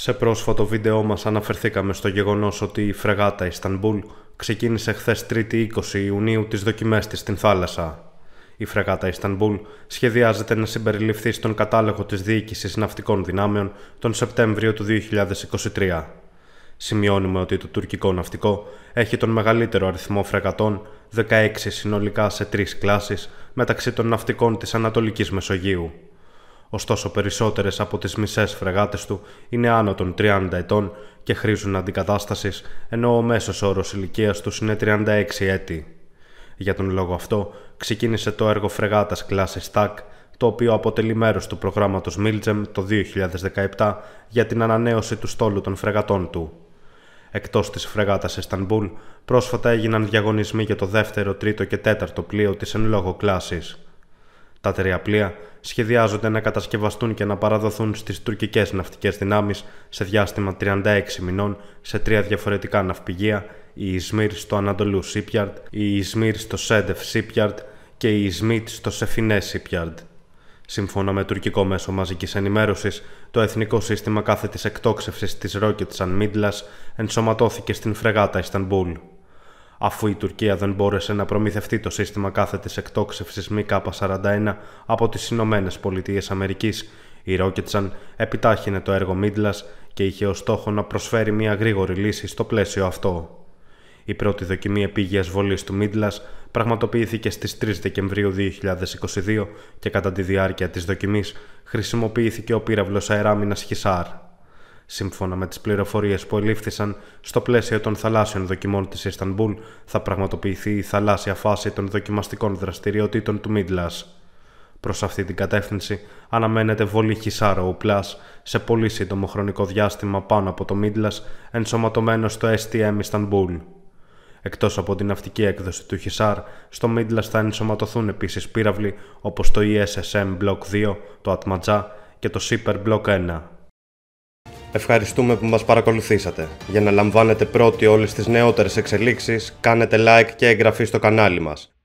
Σε πρόσφατο βίντεό μας αναφερθήκαμε στο γεγονός ότι η φρεγάτα Ιστανμπούλ ξεκίνησε χθες 3η 20 Ιουνίου τις δοκιμές της στην θάλασσα. Η φρεγάτα Ιστανμπούλ σχεδιάζεται να συμπεριληφθεί στον κατάλογο της Διοίκησης Ναυτικών Δυνάμεων τον Σεπτέμβριο του 2023. Σημειώνουμε ότι το τουρκικό ναυτικό έχει τον μεγαλύτερο αριθμό φρεγατών, 16 συνολικά σε τρεις κλάσεις, μεταξύ των ναυτικών της Ανατολικής Μεσογείου. Ωστόσο, περισσότερες από τις μισές φρεγάτες του είναι άνω των 30 ετών και χρήζουν αντικατάστασης, ενώ ο μέσος όρος ηλικίας τους είναι 36 έτη. Για τον λόγο αυτό, ξεκίνησε το έργο φρεγάτας κλάση STAC, το οποίο αποτελεί μέρος του προγράμματος Milgem το 2017 για την ανανέωση του στόλου των φρεγατών του. Εκτός της φρεγάτας Ιστανμπούλ, πρόσφατα έγιναν διαγωνισμοί για το δεύτερο, τρίτο και τέταρτο πλοίο της εν λόγω κλάση. Τα τρία πλοία σχεδιάζονται να κατασκευαστούν και να παραδοθούν στις τουρκικές ναυτικές δυνάμεις σε διάστημα 36 μηνών σε τρία διαφορετικά ναυπηγεία, η Ισμύρ στο Ανατολού Shipyard, η Ισμύρ στο Σέντεφ Shipyard και η Ισμίτ στο Σεφινέ Shipyard. Σύμφωνα με τουρκικό μέσο μαζικής ενημέρωσης, το Εθνικό Σύστημα Κάθετης Εκτόξευσης της Rocket Midlas ενσωματώθηκε στην φρεγάτα Ιστανμπούλ. Αφού η Τουρκία δεν μπόρεσε να προμηθευτεί το σύστημα κάθετης εκτόξευσης ΜΚ-41 από τις Ηνωμένες Πολιτείες Αμερικής, η Ρόκετσαν επιτάχυνε το έργο Μίτλας και είχε ως στόχο να προσφέρει μια γρήγορη λύση στο πλαίσιο αυτό. Η πρώτη δοκιμή επίγειας βολής του Μίτλας πραγματοποιήθηκε στις 3 Δεκεμβρίου 2022 και κατά τη διάρκεια της δοκιμής χρησιμοποιήθηκε ο πύραυλος αεράμινας Χισάρ. Σύμφωνα με τις πληροφορίες που ελήφθησαν, στο πλαίσιο των θαλάσσιων δοκιμών της Ιστανμπούλ θα πραγματοποιηθεί η θαλάσσια φάση των δοκιμαστικών δραστηριοτήτων του Μίτλας. Προς αυτή την κατεύθυνση αναμένεται βολή Χισάρο Plus σε πολύ σύντομο χρονικό διάστημα πάνω από το Μίτλας ενσωματωμένο στο STM Ιστανμπούλ. Εκτός από την ναυτική έκδοση του Χισάρ, στο Μίτλας θα ενσωματωθούν επίσης πύραυλοι όπως το ESSM Block 2, το Ατματζά και το Super Block 1. Ευχαριστούμε που μας παρακολουθήσατε. Για να λαμβάνετε πρώτοι όλες τις νεότερες εξελίξεις, κάνετε like και εγγραφή στο κανάλι μας.